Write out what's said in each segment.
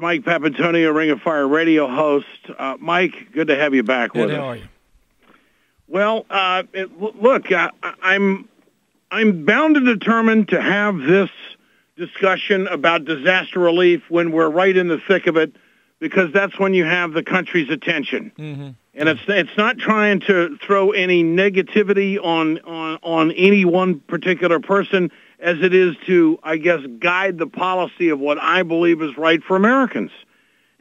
Mike Papantonio, Ring of Fire radio host. Uh, Mike, good to have you back Good, with how us. are you? Well, uh, it, look, uh, I'm I'm bound and determined to have this discussion about disaster relief when we're right in the thick of it, because that's when you have the country's attention. hmm And it's it's not trying to throw any negativity on on on any one particular person as it is to I guess guide the policy of what I believe is right for Americans.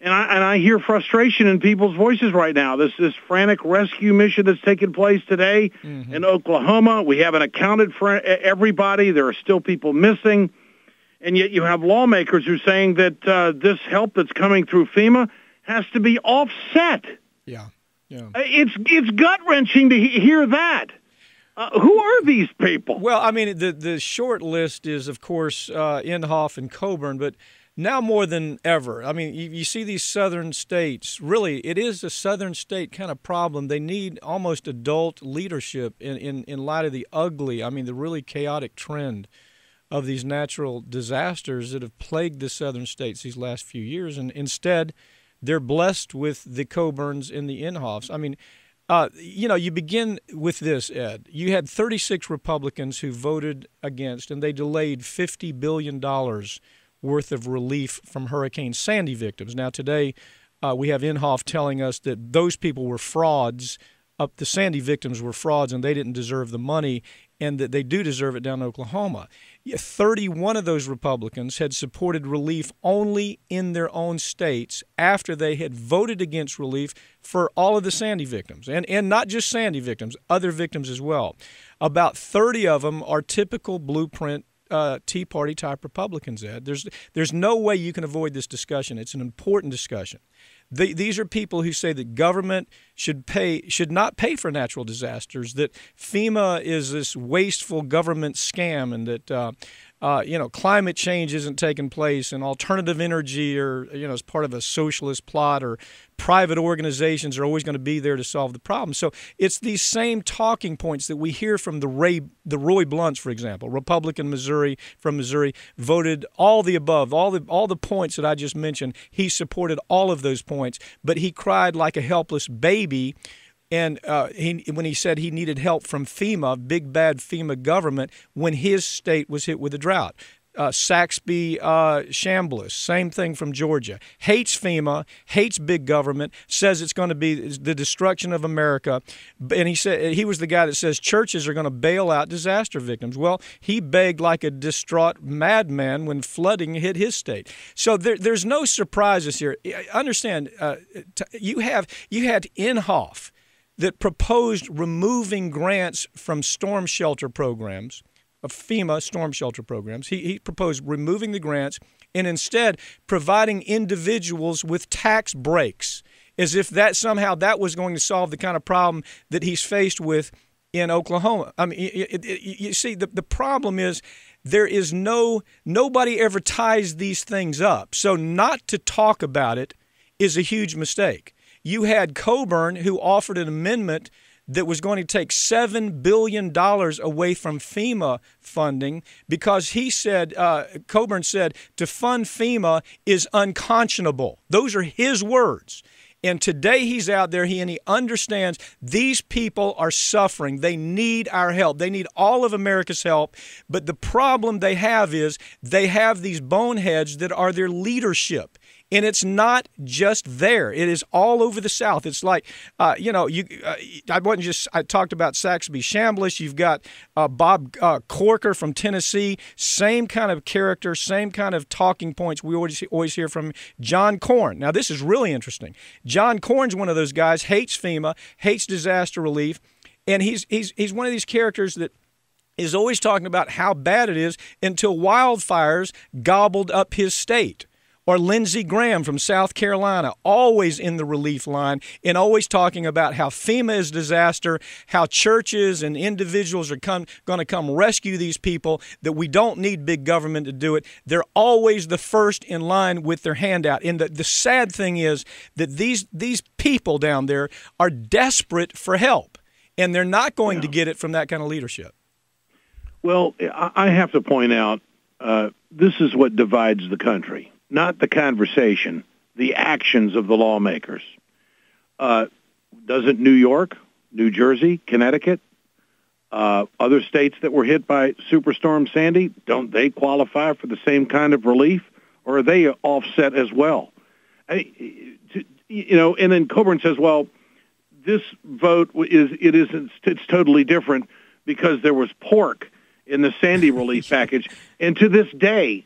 And I and I hear frustration in people's voices right now. This this frantic rescue mission that's taking place today Mhm. in Oklahoma. We haven't accounted for everybody. There are still people missing. And yet you have lawmakers who are saying that uh, this help that's coming through FEMA has to be offset. Yeah. Yeah. Uh, It's it's gut wrenching to he- hear that. Uh, who are these people? Well, I mean, the the short list is, of course, uh, Inhofe and Coburn, but now more than ever, I mean, you, you see these southern states. Really, it is a southern state kind of problem. They need almost adult leadership in, in, in light of the ugly, I mean, the really chaotic trend of these natural disasters that have plagued the southern states these last few years. And instead, they're blessed with the Coburns and the Inhofes. I mean, uh, you know, you begin with this, Ed. You had 36 Republicans who voted against, and they delayed $50 billion worth of relief from Hurricane Sandy victims. Now, today, uh, we have Inhofe telling us that those people were frauds. Up the Sandy victims were frauds, and they didn't deserve the money, and that they do deserve it down in Oklahoma. 31 of those Republicans had supported relief only in their own states after they had voted against relief for all of the Sandy victims, and, and not just Sandy victims, other victims as well. About 30 of them are typical blueprint uh, Tea Party type Republicans. Ed, there's there's no way you can avoid this discussion. It's an important discussion. The, these are people who say that government should pay should not pay for natural disasters. That FEMA is this wasteful government scam, and that uh, uh, you know climate change isn't taking place, and alternative energy or you know is part of a socialist plot, or private organizations are always going to be there to solve the problem. So it's these same talking points that we hear from the Ray the Roy Blunts, for example, Republican Missouri from Missouri, voted all the above, all the all the points that I just mentioned. He supported all of those points, but he cried like a helpless baby. And uh, he, when he said he needed help from FEMA, big bad FEMA government, when his state was hit with a drought. Uh, Saxby uh, Chambliss, same thing from Georgia. Hates FEMA, hates big government, says it's going to be the destruction of America. And he said he was the guy that says churches are going to bail out disaster victims. Well, he begged like a distraught madman when flooding hit his state. So there, there's no surprises here. Understand? Uh, you have you had Inhofe that proposed removing grants from storm shelter programs, of FEMA storm shelter programs. He, he proposed removing the grants and instead providing individuals with tax breaks, as if that somehow that was going to solve the kind of problem that he's faced with in Oklahoma. I mean, it, it, you see, the, the problem is there is no nobody ever ties these things up. So not to talk about it is a huge mistake. You had Coburn who offered an amendment that was going to take $7 billion away from FEMA funding because he said, uh, Coburn said, to fund FEMA is unconscionable. Those are his words. And today he's out there he, and he understands these people are suffering. They need our help. They need all of America's help. But the problem they have is they have these boneheads that are their leadership. And it's not just there. It is all over the South. It's like, uh, you know, you. Uh, I wasn't just. I talked about Saxby Chambliss. You've got uh, Bob uh, Corker from Tennessee. Same kind of character. Same kind of talking points. We always always hear from John Cornyn. Now this is really interesting. John Cornyn's one of those guys. Hates FEMA. Hates disaster relief. And he's he's he's one of these characters that is always talking about how bad it is until wildfires gobbled up his state or Lindsey Graham from South Carolina, always in the relief line and always talking about how FEMA is disaster, how churches and individuals are come, going to come rescue these people, that we don't need big government to do it. They're always the first in line with their hand out. And the, the sad thing is that these, these people down there are desperate for help, and they're not going Yeah. to get it from that kind of leadership. Well, I I have to point out uh, this is what divides the country. Not the conversation, the actions of the lawmakers. Uh, doesn't New York, New Jersey, Connecticut, uh, other states that were hit by Superstorm Sandy, don't they qualify for the same kind of relief, or are they offset as well? I, you know, and then Coburn says, well, this vote is it isn't it's totally different because there was pork in the Sandy relief package, and to this day,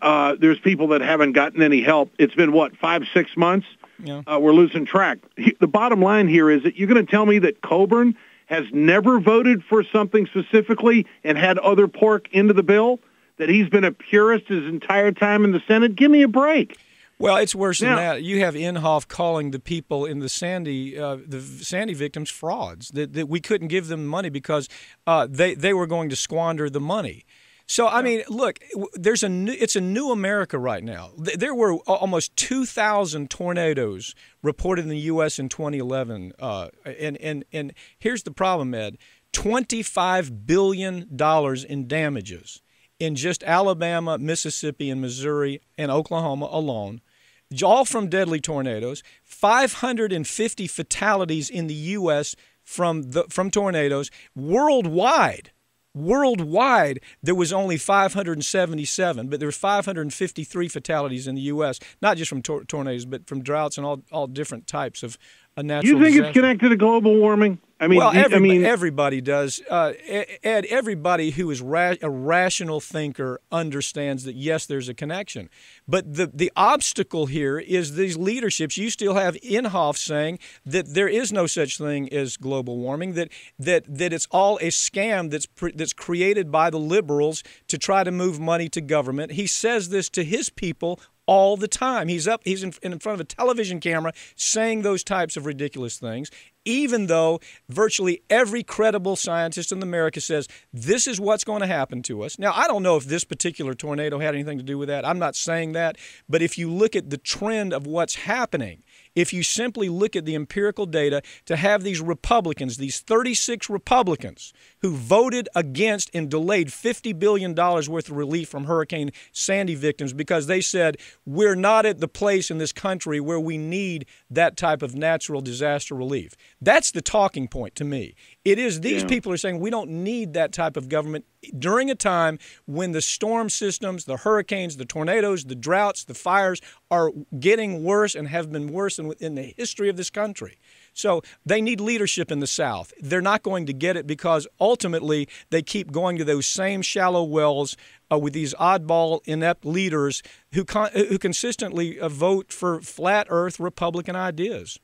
uh, there's people that haven't gotten any help. It's been what five six months. Yeah. Uh, we're losing track. The bottom line here is that you're going to tell me that Coburn has never voted for something specifically and had other pork into the bill, that he's been a purist his entire time in the Senate? Give me a break. Well, it's worse than that. You have Inhofe calling the people in the Sandy, uh, the Sandy victims, frauds. That, that we couldn't give them money because uh, they they were going to squander the money. So I mean, look, there's a new, it's a new America right now. There were almost 2,000 tornadoes reported in the U.S. in 2011, uh, and and and here's the problem, Ed: 25 billion dollars in damages in just Alabama, Mississippi, and Missouri and Oklahoma alone. All from deadly tornadoes. 550 fatalities in the U.S. from the from tornadoes worldwide Worldwide, there was only 577, but there were 553 fatalities in the U.S., not just from tor- tornadoes, but from droughts and all, all different types of uh, natural You think disaster. it's connected to global warming? I mean, well, everybody, I mean, everybody does. Uh, Ed, everybody who is ra- a rational thinker understands that yes, there's a connection. But the the obstacle here is these leaderships. You still have Inhofe saying that there is no such thing as global warming. That that that it's all a scam that's pre- that's created by the liberals to try to move money to government. He says this to his people all the time. He's up, he's in, in front of a television camera saying those types of ridiculous things even though virtually every credible scientist in America says this is what's going to happen to us. Now, I don't know if this particular tornado had anything to do with that. I'm not saying that. But if you look at the trend of what's happening, if you simply look at the empirical data to have these Republicans, these 36 Republicans who voted against and delayed $50 billion worth of relief from Hurricane Sandy victims because they said, we're not at the place in this country where we need that type of natural disaster relief. That's the talking point to me. It is these yeah. people are saying we don't need that type of government during a time when the storm systems, the hurricanes, the tornadoes, the droughts, the fires are getting worse and have been worse in, in the history of this country. So they need leadership in the South. They're not going to get it because ultimately they keep going to those same shallow wells uh, with these oddball, inept leaders who con- who consistently uh, vote for flat Earth Republican ideas.